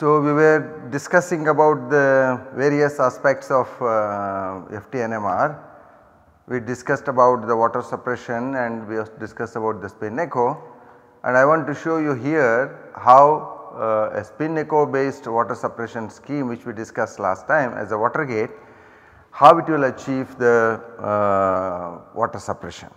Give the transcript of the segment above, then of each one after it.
So, we were discussing about the various aspects of uh, FTNMR. We discussed about the water suppression and we discussed about the spin echo and I want to show you here how uh, a spin echo based water suppression scheme which we discussed last time as a water gate how it will achieve the uh, water suppression.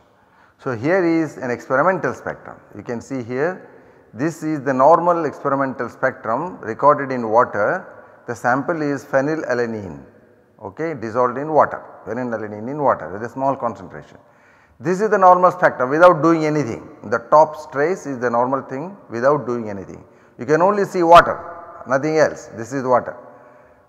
So, here is an experimental spectrum you can see here this is the normal experimental spectrum recorded in water. The sample is phenylalanine okay, dissolved in water, phenylalanine in water with a small concentration. This is the normal spectrum without doing anything. The top trace is the normal thing without doing anything. You can only see water, nothing else. This is water.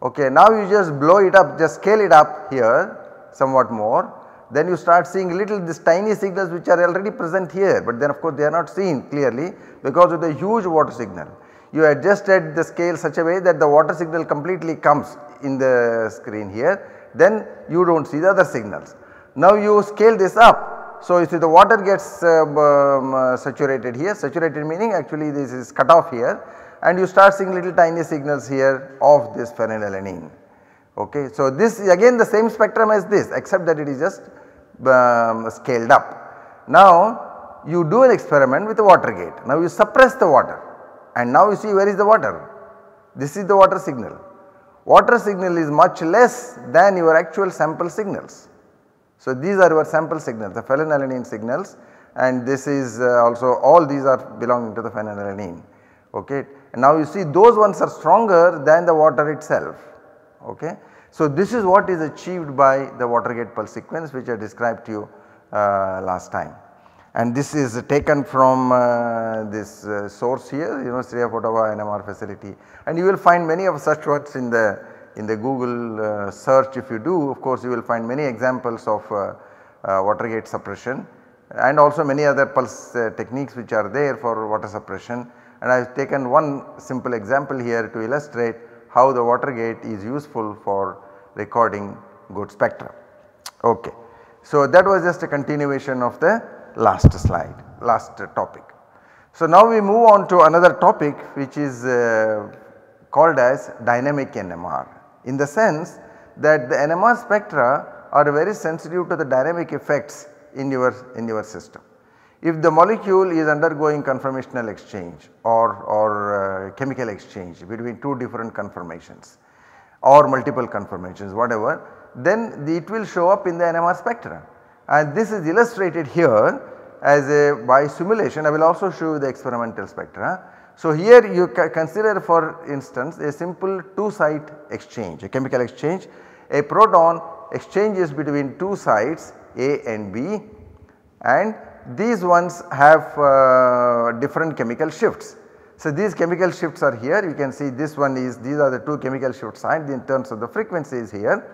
Okay, now you just blow it up, just scale it up here somewhat more then you start seeing little this tiny signals which are already present here but then of course they are not seen clearly because of the huge water signal. You adjusted the scale such a way that the water signal completely comes in the screen here then you do not see the other signals. Now you scale this up. So you see the water gets uh, um, uh, saturated here saturated meaning actually this is cut off here and you start seeing little tiny signals here of this phenylalanine. Okay. So, this is again the same spectrum as this except that it is just um, scaled up. Now, you do an experiment with a water gate. Now, you suppress the water and now you see where is the water. This is the water signal. Water signal is much less than your actual sample signals. So, these are your sample signals the phenylalanine signals and this is uh, also all these are belonging to the phenylalanine. Okay. And now you see those ones are stronger than the water itself. Okay. So, this is what is achieved by the Watergate pulse sequence which I described to you uh, last time. And this is taken from uh, this uh, source here University of Ottawa NMR facility and you will find many of such words in the in the Google uh, search if you do of course you will find many examples of uh, uh, Watergate suppression and also many other pulse techniques which are there for water suppression and I have taken one simple example here to illustrate how the Watergate is useful for recording good spectra. Okay. So, that was just a continuation of the last slide, last topic. So, now we move on to another topic which is uh, called as dynamic NMR in the sense that the NMR spectra are very sensitive to the dynamic effects in your in your system. If the molecule is undergoing conformational exchange or, or uh, chemical exchange between two different conformations or multiple conformations whatever then the, it will show up in the NMR spectra. And this is illustrated here as a by simulation. I will also show you the experimental spectra. So, here you consider for instance a simple two site exchange a chemical exchange. A proton exchanges between two sites A and B and these ones have uh, different chemical shifts. So, these chemical shifts are here you can see this one is these are the two chemical shift signed in terms of the frequencies here.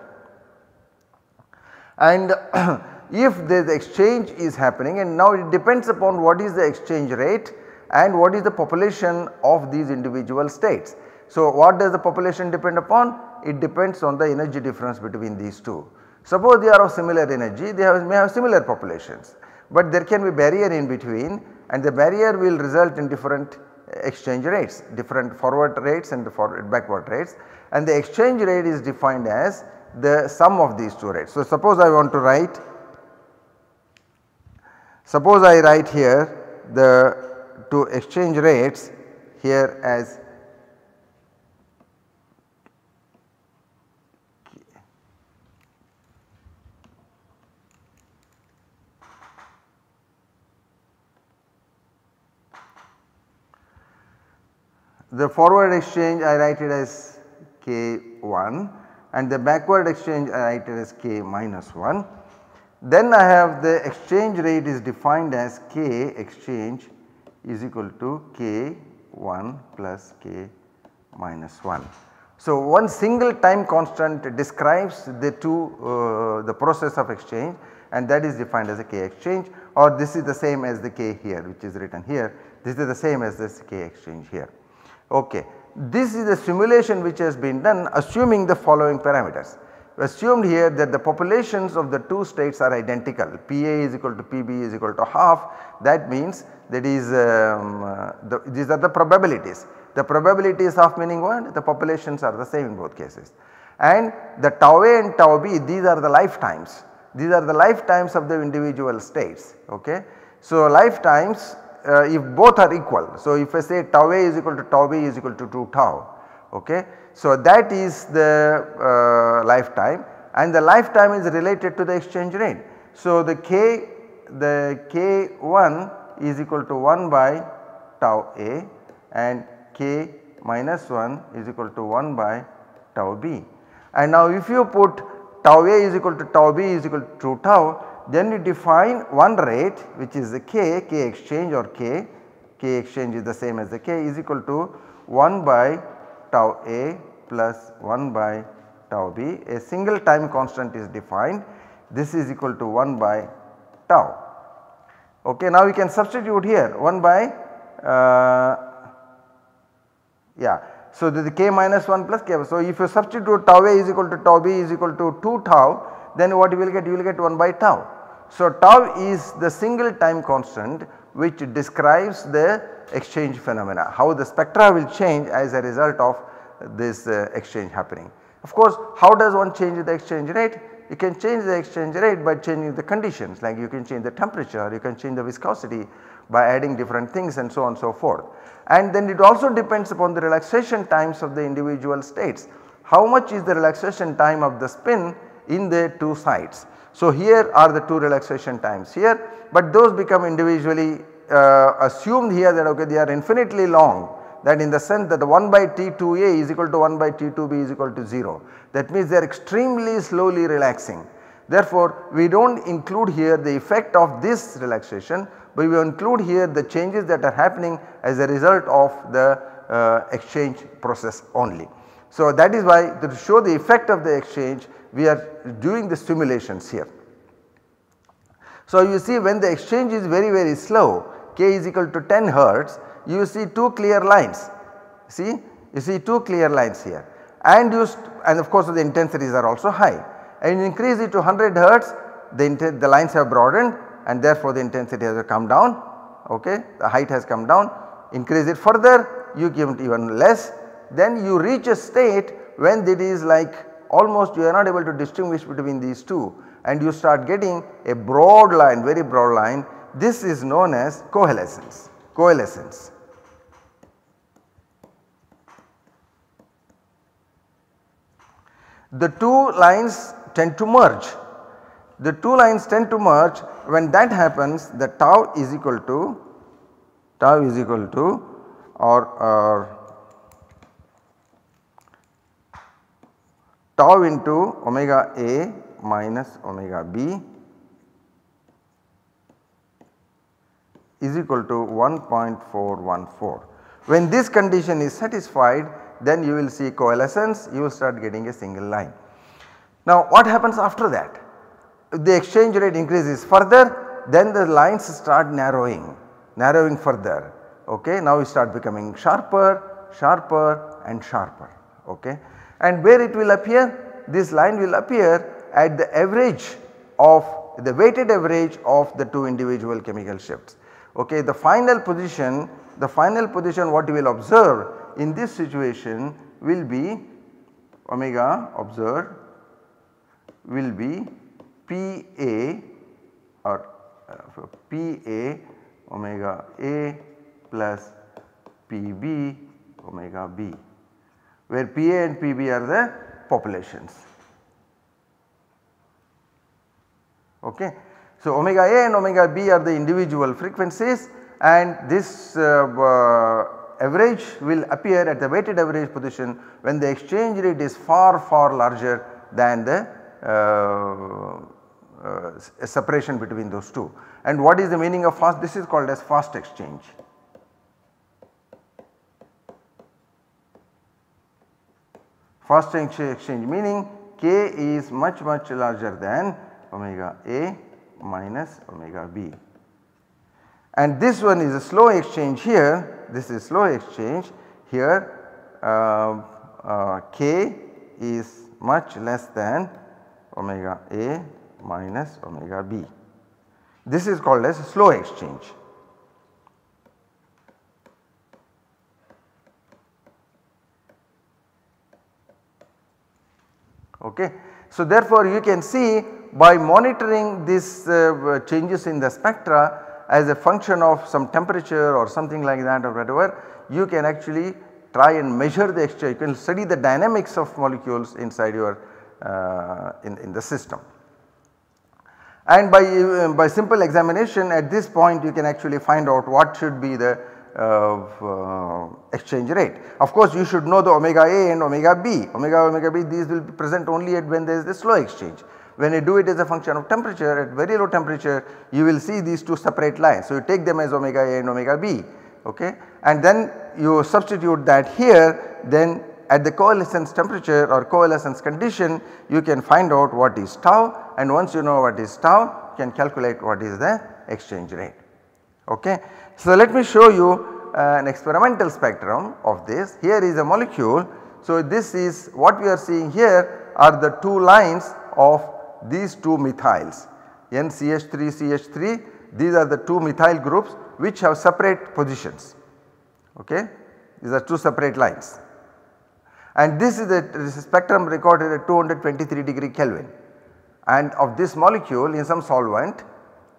And if the exchange is happening and now it depends upon what is the exchange rate and what is the population of these individual states. So, what does the population depend upon? It depends on the energy difference between these two. Suppose they are of similar energy they have, may have similar populations but there can be barrier in between and the barrier will result in different exchange rates, different forward rates and forward backward rates and the exchange rate is defined as the sum of these two rates. So, suppose I want to write, suppose I write here the two exchange rates here as The forward exchange I write it as K1 and the backward exchange I write it as K minus 1. Then I have the exchange rate is defined as K exchange is equal to K1 plus K minus 1. So, one single time constant describes the two uh, the process of exchange and that is defined as a K exchange or this is the same as the K here which is written here this is the same as this K exchange here. Okay. This is the simulation which has been done assuming the following parameters. We assumed here that the populations of the two states are identical Pa is equal to Pb is equal to half that means that is um, uh, the, these are the probabilities the probabilities of meaning what? The populations are the same in both cases. And the tau A and tau B these are the lifetimes, these are the lifetimes of the individual states. Okay. So lifetimes uh, if both are equal. So if I say tau A is equal to tau B is equal to 2 tau. Okay. So that is the uh, lifetime and the lifetime is related to the exchange rate. So the k the k1 is equal to 1 by tau A and k minus 1 is equal to 1 by tau B. And now if you put tau A is equal to tau B is equal to 2 tau then you define one rate which is the k, k exchange or k, k exchange is the same as the k is equal to 1 by tau A plus 1 by tau b. A single time constant is defined this is equal to 1 by tau. Okay, now we can substitute here 1 by uh, yeah. So, the k minus 1 plus k. So, if you substitute tau a is equal to tau b is equal to 2 tau then what you will get? You will get 1 by tau. So, tau is the single time constant which describes the exchange phenomena how the spectra will change as a result of this uh, exchange happening. Of course, how does one change the exchange rate? You can change the exchange rate by changing the conditions like you can change the temperature, you can change the viscosity by adding different things and so on and so forth. And then it also depends upon the relaxation times of the individual states. How much is the relaxation time of the spin in the two sides. So here are the two relaxation times here, but those become individually uh, assumed here that okay they are infinitely long that in the sense that the 1 by T2a is equal to 1 by T2b is equal to 0. That means they are extremely slowly relaxing. Therefore, we do not include here the effect of this relaxation, but we include here the changes that are happening as a result of the uh, exchange process only. So, that is why to show the effect of the exchange we are doing the simulations here. So, you see when the exchange is very very slow k is equal to 10 hertz you see two clear lines. See you see two clear lines here. And you and of course the intensities are also high. And increase it to 100 hertz the, the lines have broadened and therefore the intensity has come down. Okay? The height has come down. Increase it further you give it even less then you reach a state when it is like almost you are not able to distinguish between these two and you start getting a broad line very broad line this is known as coalescence coalescence. The two lines tend to merge. The two lines tend to merge when that happens the tau is equal to tau is equal to or, or tau into omega A minus omega B is equal to 1.414. When this condition is satisfied then you will see coalescence you will start getting a single line. Now what happens after that? If the exchange rate increases further then the lines start narrowing, narrowing further okay. Now we start becoming sharper, sharper and sharper okay. And where it will appear? This line will appear at the average of the weighted average of the two individual chemical shifts. Okay, the final position, the final position what you will observe in this situation will be omega observe will be PA or uh, PA omega A plus PB omega B where PA and PB are the populations. Okay. So, omega A and omega B are the individual frequencies and this uh, uh, average will appear at the weighted average position when the exchange rate is far far larger than the uh, uh separation between those two. And what is the meaning of fast? This is called as fast exchange. Fast exchange meaning k is much much larger than omega A minus omega b. And this one is a slow exchange here, this is slow exchange here uh, uh, k is much less than omega a minus omega b. This is called as slow exchange. Okay. So therefore you can see by monitoring these uh, changes in the spectra as a function of some temperature or something like that or whatever you can actually try and measure the exchange you can study the dynamics of molecules inside your uh, in, in the system. And by, uh, by simple examination at this point you can actually find out what should be the uh, exchange rate. Of course you should know the omega A and omega B, omega omega B these will be present only at when there is the slow exchange. When you do it as a function of temperature at very low temperature you will see these two separate lines. So you take them as omega A and omega B okay and then you substitute that here then at the coalescence temperature or coalescence condition you can find out what is tau and once you know what is tau you can calculate what is the exchange rate. Okay. So let me show you uh, an experimental spectrum of this. Here is a molecule. So this is what we are seeing here are the two lines of these two methyls NCH3 CH3 these are the two methyl groups which have separate positions. Okay? These are two separate lines. And this is the spectrum recorded at 223 degree Kelvin. And of this molecule in some solvent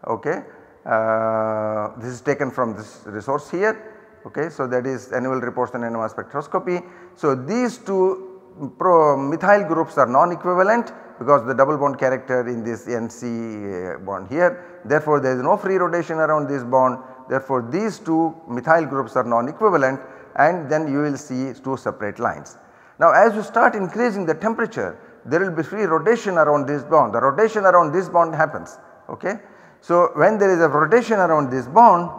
okay uh, this is taken from this resource here okay. So that is annual reports and NMR spectroscopy. So these two methyl groups are non-equivalent because the double bond character in this NC uh, bond here therefore there is no free rotation around this bond therefore these two methyl groups are non-equivalent and then you will see two separate lines. Now as you start increasing the temperature there will be free rotation around this bond the rotation around this bond happens ok. So when there is a rotation around this bond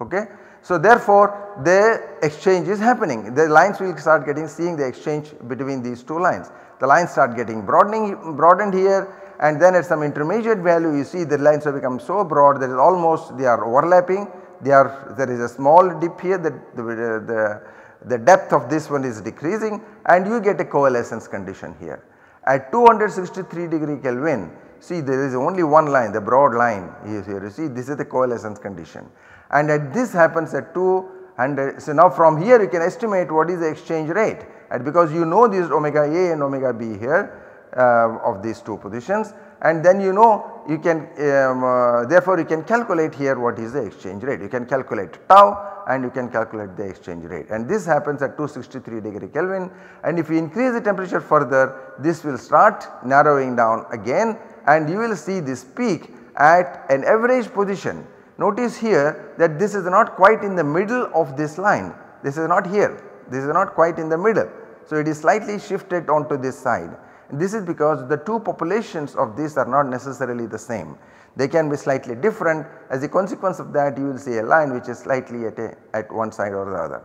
ok. So therefore the exchange is happening the lines will start getting seeing the exchange between these two lines. The lines start getting broadening broadened here and then at some intermediate value you see the lines have become so broad that is almost they are overlapping they are there is a small dip here that the, the, the depth of this one is decreasing and you get a coalescence condition here. At 263 degree Kelvin see there is only one line the broad line here. You see this is the coalescence condition. And at this happens at 200 so now from here you can estimate what is the exchange rate. And because you know this omega A and omega B here uh, of these two positions and then you know you can um, uh, therefore you can calculate here what is the exchange rate. You can calculate tau and you can calculate the exchange rate and this happens at 263 degree Kelvin and if you increase the temperature further this will start narrowing down again and you will see this peak at an average position. Notice here that this is not quite in the middle of this line, this is not here, this is not quite in the middle. So it is slightly shifted onto this side this is because the two populations of these are not necessarily the same. They can be slightly different as a consequence of that you will see a line which is slightly at, a, at one side or the other.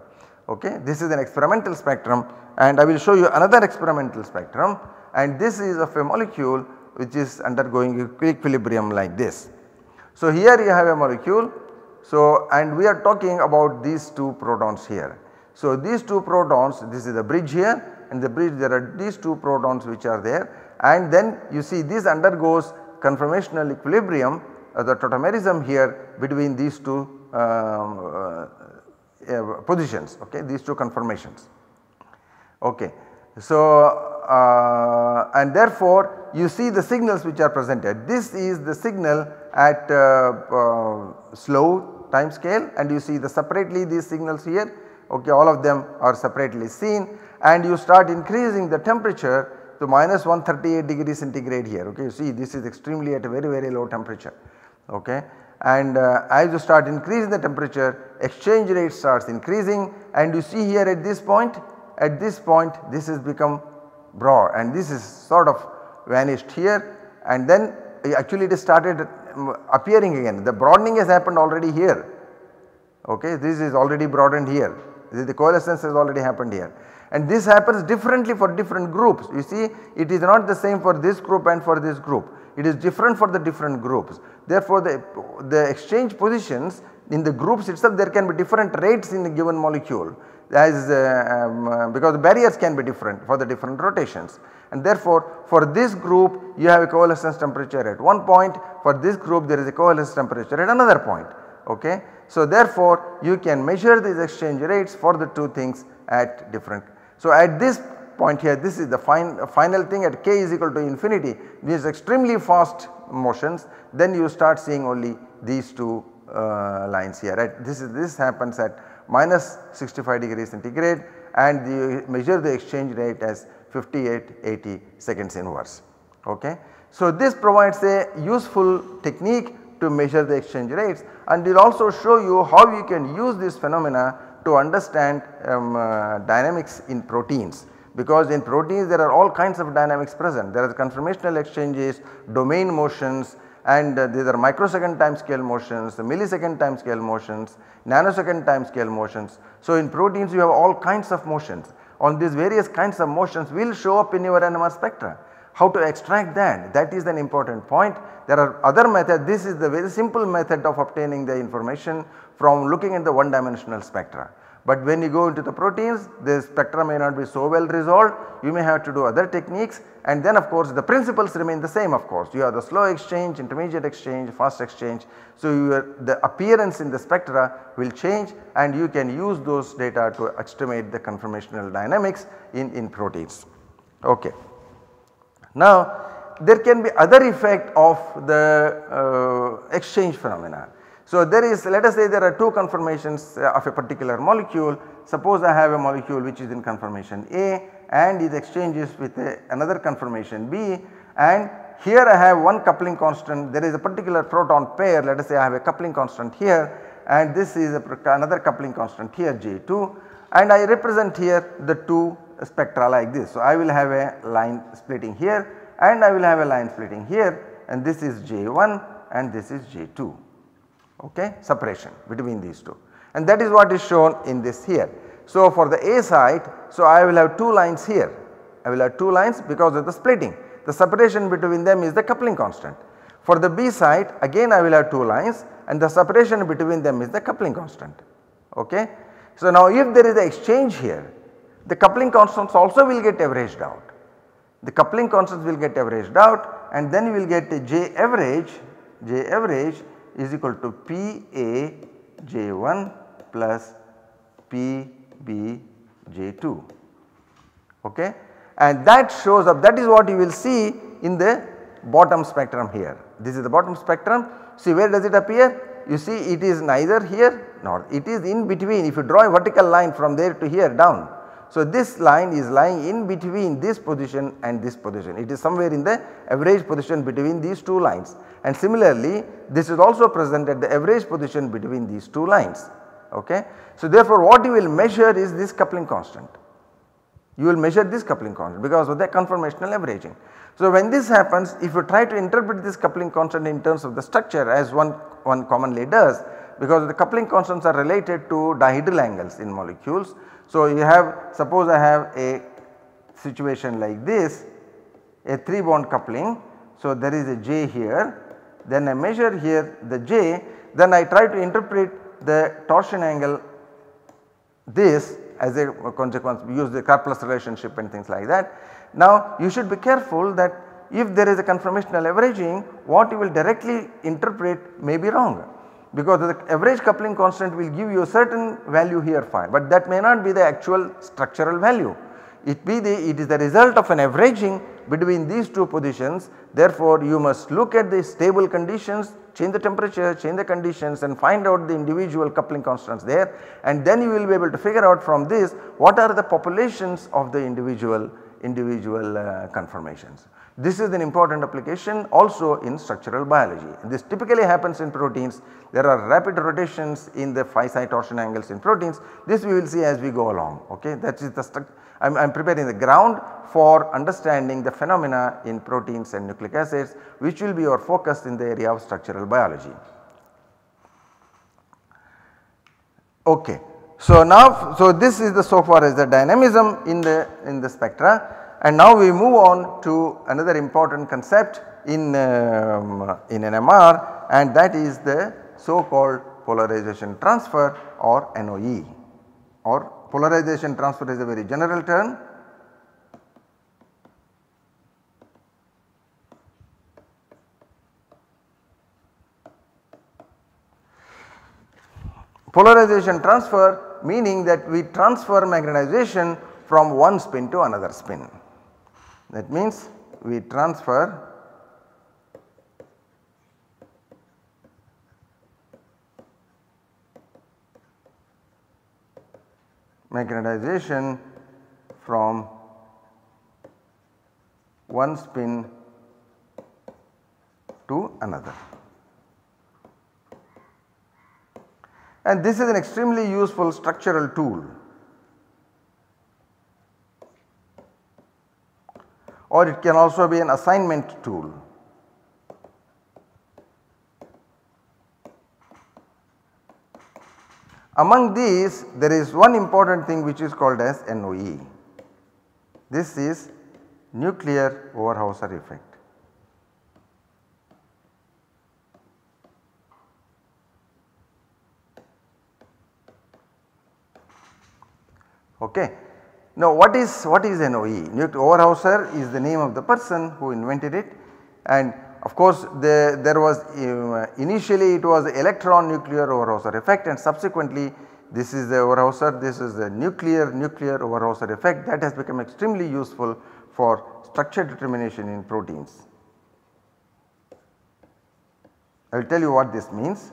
Okay. This is an experimental spectrum and I will show you another experimental spectrum and this is of a molecule which is undergoing equilibrium like this. So here you have a molecule so and we are talking about these two protons here. So these two protons this is the bridge here and the bridge there are these two protons which are there and then you see this undergoes conformational equilibrium uh, the tautomerism here between these two um, uh, uh, positions okay these two conformations. Okay. So uh, and therefore you see the signals which are presented this is the signal at uh, uh, slow time scale and you see the separately these signals here okay all of them are separately seen and you start increasing the temperature to minus 138 degree centigrade here okay? You see this is extremely at a very very low temperature okay? And uh, as you start increasing the temperature exchange rate starts increasing. And you see here at this point at this point this has become broad. And this is sort of vanished here. And then actually it started um, appearing again. The broadening has happened already here okay? This is already broadened here the coalescence has already happened here and this happens differently for different groups. You see it is not the same for this group and for this group. It is different for the different groups. Therefore, the, the exchange positions in the groups itself there can be different rates in a given molecule as uh, um, uh, because the barriers can be different for the different rotations and therefore for this group you have a coalescence temperature at one point for this group there is a coalescence temperature at another point okay. So therefore you can measure these exchange rates for the two things at different So at this point here this is the fin final thing at k is equal to infinity these extremely fast motions then you start seeing only these two uh, lines here right. This is this happens at minus 65 degrees centigrade and you measure the exchange rate as 58 80 seconds inverse ok. So this provides a useful technique to measure the exchange rates and it will also show you how you can use this phenomena to understand um, uh, dynamics in proteins because in proteins there are all kinds of dynamics present. There are conformational exchanges, domain motions and uh, these are microsecond time scale motions, millisecond time scale motions, nanosecond time scale motions. So in proteins you have all kinds of motions. On these various kinds of motions will show up in your NMR spectra. How to extract that? That is an important point. There are other methods. This is the very simple method of obtaining the information from looking at the one dimensional spectra. But when you go into the proteins the spectra may not be so well resolved you may have to do other techniques and then of course the principles remain the same of course you have the slow exchange, intermediate exchange, fast exchange. So the appearance in the spectra will change and you can use those data to estimate the conformational dynamics in, in proteins. Okay. Now there can be other effect of the uh, exchange phenomena. So there is let us say there are two conformations uh, of a particular molecule. Suppose I have a molecule which is in conformation A and it exchanges with a, another conformation B and here I have one coupling constant there is a particular proton pair let us say I have a coupling constant here and this is a, another coupling constant here J2 and I represent here the two spectra like this. So I will have a line splitting here and I will have a line splitting here and this is J1 and this is J2 okay separation between these two and that is what is shown in this here. So for the A site so I will have two lines here I will have two lines because of the splitting the separation between them is the coupling constant. For the B site again I will have two lines and the separation between them is the coupling constant okay. So now if there is a exchange here the coupling constants also will get averaged out. The coupling constants will get averaged out and then you will get a J average, J average is equal to P A J1 plus P B J2 okay. And that shows up that is what you will see in the bottom spectrum here. This is the bottom spectrum see where does it appear? You see it is neither here nor it is in between if you draw a vertical line from there to here down so, this line is lying in between this position and this position. It is somewhere in the average position between these two lines and similarly this is also present at the average position between these two lines. Okay. So, therefore, what you will measure is this coupling constant. You will measure this coupling constant because of the conformational averaging. So, when this happens if you try to interpret this coupling constant in terms of the structure as one, one commonly does because the coupling constants are related to dihedral angles in molecules. So, you have suppose I have a situation like this a 3 bond coupling. So, there is a J here then I measure here the J then I try to interpret the torsion angle this as a consequence use the Karplus relationship and things like that. Now you should be careful that if there is a conformational averaging what you will directly interpret may be wrong because the average coupling constant will give you a certain value here fine but that may not be the actual structural value. It be the it is the result of an averaging between these two positions therefore you must look at the stable conditions change the temperature change the conditions and find out the individual coupling constants there and then you will be able to figure out from this what are the populations of the individual individual uh, conformations. This is an important application also in structural biology. This typically happens in proteins. There are rapid rotations in the phi psi torsion angles in proteins. This we will see as we go along. Okay, that is the I am preparing the ground for understanding the phenomena in proteins and nucleic acids which will be our focus in the area of structural biology. Okay. So now so this is the so far as the dynamism in the in the spectra and now we move on to another important concept in, um, in NMR and that is the so called polarization transfer or NOE or polarization transfer is a very general term. Polarization transfer meaning that we transfer magnetization from one spin to another spin. That means we transfer magnetization from one spin to another. And this is an extremely useful structural tool. Or it can also be an assignment tool. Among these there is one important thing which is called as NOE. This is nuclear Overhauser effect. Okay. Now what is what is NOE? Overhauser is the name of the person who invented it and of course the, there was uh, initially it was electron nuclear Overhauser effect and subsequently this is the Overhauser, this is the nuclear nuclear Overhauser effect that has become extremely useful for structure determination in proteins. I will tell you what this means.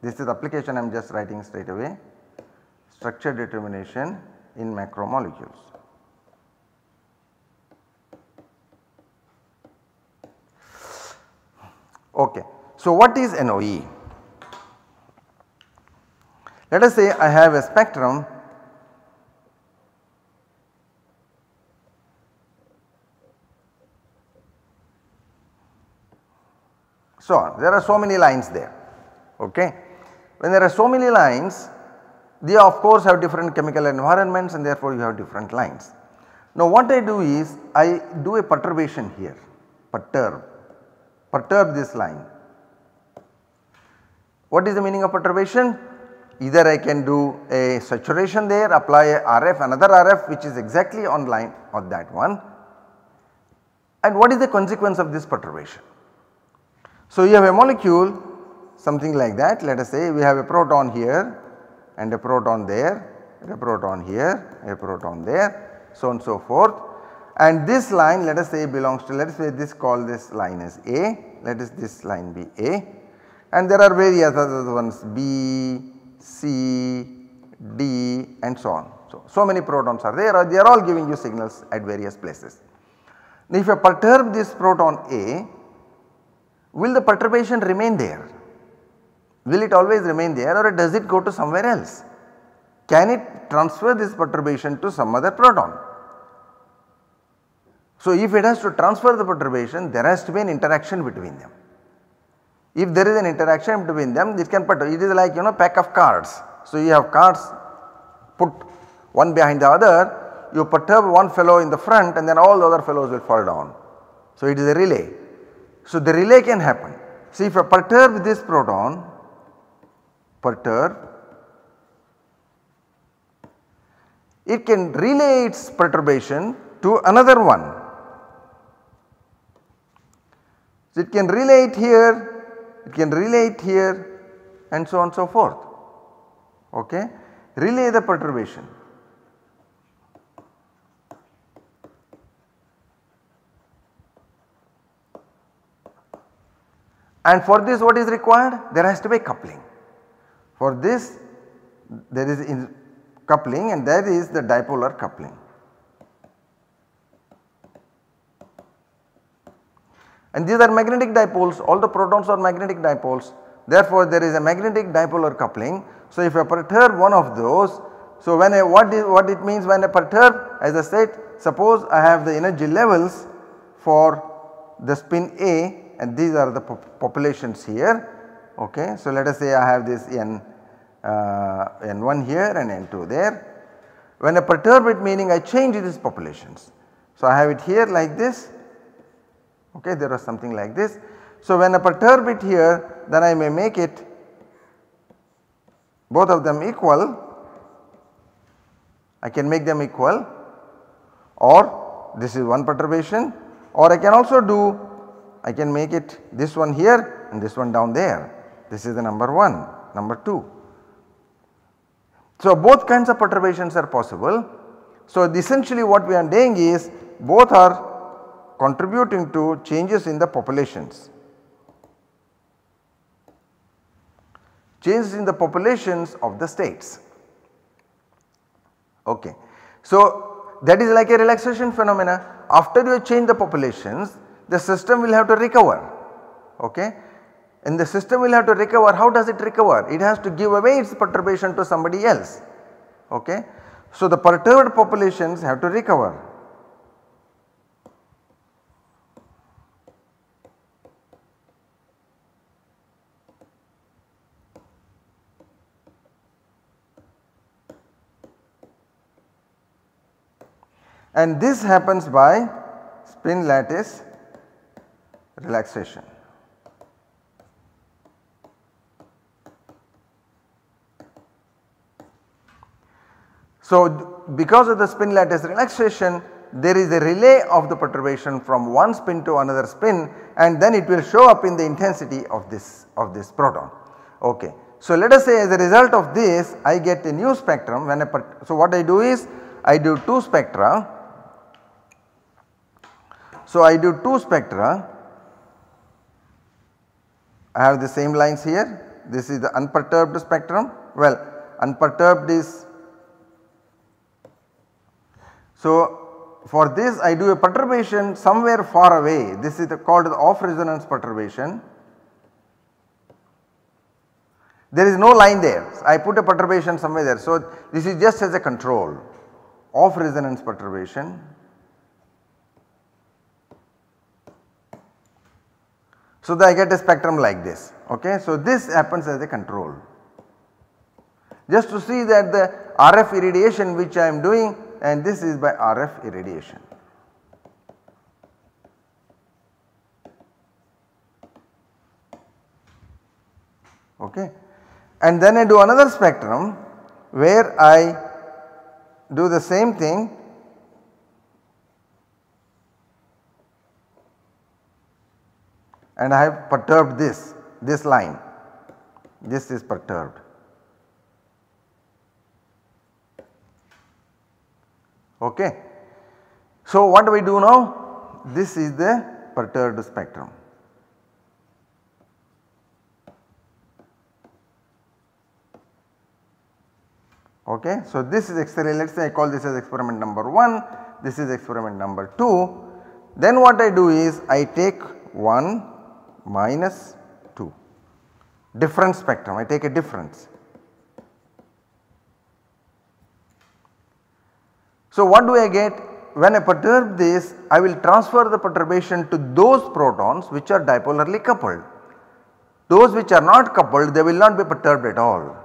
This is the application I am just writing straight away structure determination in macromolecules. Okay. So, what is NOE? Let us say I have a spectrum so on. There are so many lines there. Okay. When there are so many lines they of course have different chemical environments and therefore you have different lines. Now what I do is I do a perturbation here, perturb, perturb this line. What is the meaning of perturbation? Either I can do a saturation there, apply a RF, another RF which is exactly on line of that one. And what is the consequence of this perturbation? So you have a molecule something like that let us say we have a proton here and a proton there, a proton here, a proton there, so on and so forth. And this line let us say belongs to let us say this call this line as A, let us this line be A and there are various other ones B, C, D and so on. So, so many protons are there they are all giving you signals at various places. Now if I perturb this proton A, will the perturbation remain there? Will it always remain there or does it go to somewhere else? Can it transfer this perturbation to some other proton? So if it has to transfer the perturbation there has to be an interaction between them. If there is an interaction between them it can perturb it is like you know pack of cards. So you have cards put one behind the other you perturb one fellow in the front and then all the other fellows will fall down. So it is a relay. So the relay can happen. See if I perturb this proton perturb, it can relay its perturbation to another one. So it can relay it here, it can relay it here and so on and so forth. Okay. Relay the perturbation. And for this what is required? There has to be coupling. For this there is coupling and that is the dipolar coupling. And these are magnetic dipoles all the protons are magnetic dipoles therefore there is a magnetic dipolar coupling. So if I perturb one of those so when I what is what it means when I perturb as I said suppose I have the energy levels for the spin A and these are the populations here okay. So let us say I have this n Uh, N1 here and N2 there. When I perturb it meaning I change these populations. So I have it here like this okay there was something like this. So when I perturb it here then I may make it both of them equal I can make them equal or this is one perturbation or I can also do I can make it this one here and this one down there this is the number 1 number 2 so both kinds of perturbations are possible So, essentially what we are doing is both are contributing to changes in the populations. Changes in the populations of the states. Okay. So, that is like a relaxation phenomena after you change the populations the system will have to recover okay and the system will have to recover how does it recover it has to give away its perturbation to somebody else okay. So, the perturbed populations have to recover and this happens by spin lattice relaxation. So, because of the spin lattice relaxation there is a relay of the perturbation from one spin to another spin and then it will show up in the intensity of this of this proton. Okay. So, let us say as a result of this I get a new spectrum when I so what I do is I do 2 spectra. So, I do 2 spectra I have the same lines here this is the unperturbed spectrum well unperturbed is so for this I do a perturbation somewhere far away this is the called the off resonance perturbation. There is no line there I put a perturbation somewhere there so this is just as a control off resonance perturbation So, that I get a spectrum like this ok. So, this happens as a control. Just to see that the RF irradiation which I am doing and this is by RF irradiation. Okay. And then I do another spectrum where I do the same thing and I have perturbed this, this line, this is perturbed. Okay. So, what do we do now? This is the perturbed spectrum. Okay. So, this is experiment let us say I call this as experiment number 1, this is experiment number 2. Then what I do is I take 1 minus 2 different spectrum I take a difference. So what do I get? When I perturb this I will transfer the perturbation to those protons which are dipolarly coupled. Those which are not coupled they will not be perturbed at all.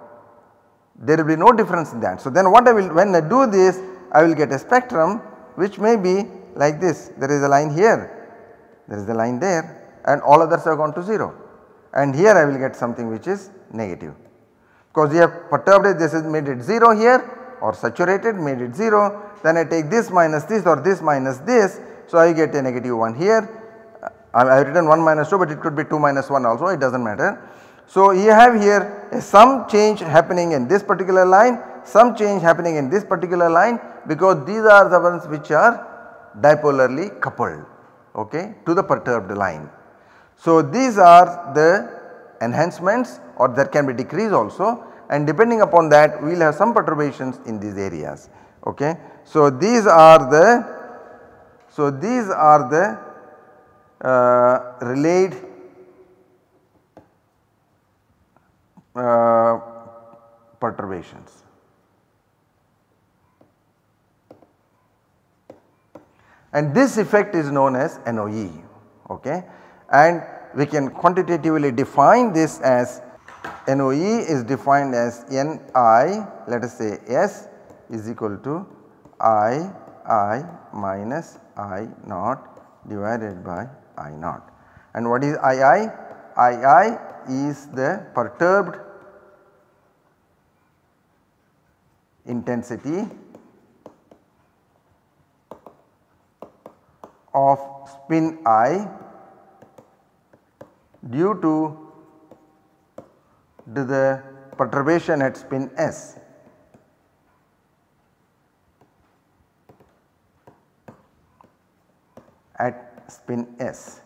There will be no difference in that. So then what I will when I do this I will get a spectrum which may be like this. There is a line here. There is a line there. And all others have gone to 0 and here I will get something which is negative. Because you have perturbed it this is made it 0 here or saturated made it 0 then I take this minus this or this minus this so I get a negative 1 here I have written 1 minus 2 but it could be 2 minus 1 also it does not matter. So you have here a some change happening in this particular line some change happening in this particular line because these are the ones which are dipolarly coupled okay, to the perturbed line. So, these are the enhancements or there can be decrease also and depending upon that we will have some perturbations in these areas. Okay. So, these are the so these are the uh, relayed uh, perturbations. And this effect is known as NOE. Okay and we can quantitatively define this as NOE is defined as Ni let us say S is equal to I I minus I naught divided by I naught. And what is II? II is the perturbed intensity of spin I due to, to the perturbation at spin S. at spin S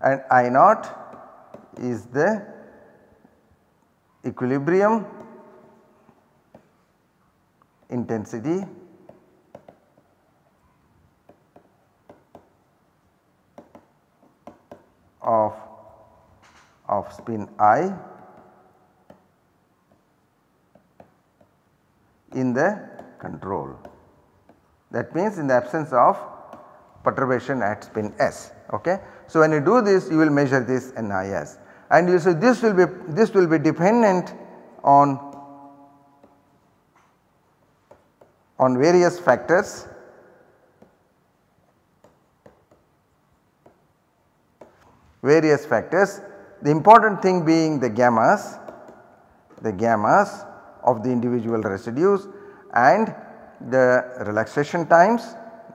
and I naught is the equilibrium intensity of of spin i in the control. That means in the absence of perturbation at spin s. Okay. So, when you do this you will measure this NIS and you say this will be this will be dependent on on various factors various factors the important thing being the gammas the gammas of the individual residues and the relaxation times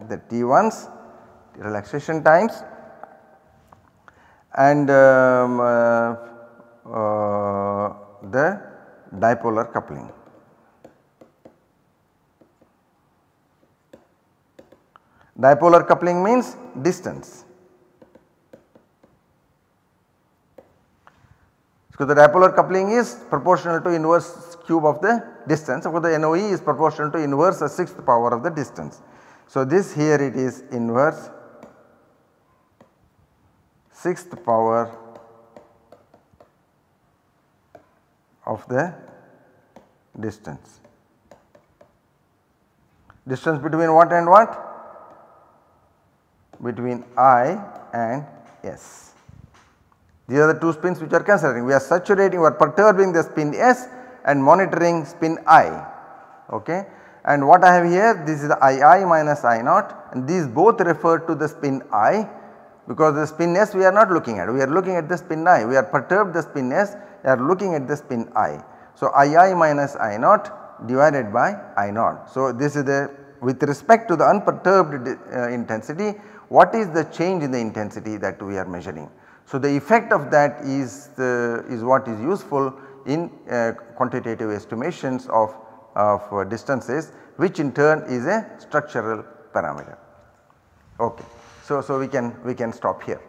the T1s relaxation times and um, uh, uh, the dipolar coupling. Dipolar coupling means distance. So, the dipolar coupling is proportional to inverse cube of the distance, so the NOE is proportional to inverse a sixth power of the distance. So, this here it is inverse sixth power of the distance. Distance between what and what? Between I and S. These are the two spins which are considering. We are saturating, we are perturbing the spin S and monitoring spin I. Okay. And what I have here this is the II minus I naught and these both refer to the spin I because the spin S we are not looking at we are looking at the spin I we are perturbed the spin S we are looking at the spin I. So II minus I naught divided by I naught. So this is the with respect to the unperturbed uh, intensity what is the change in the intensity that we are measuring. So the effect of that is the is what is useful in uh, quantitative estimations of, of uh, distances which in turn is a structural parameter. Okay. So, so we can we can stop here.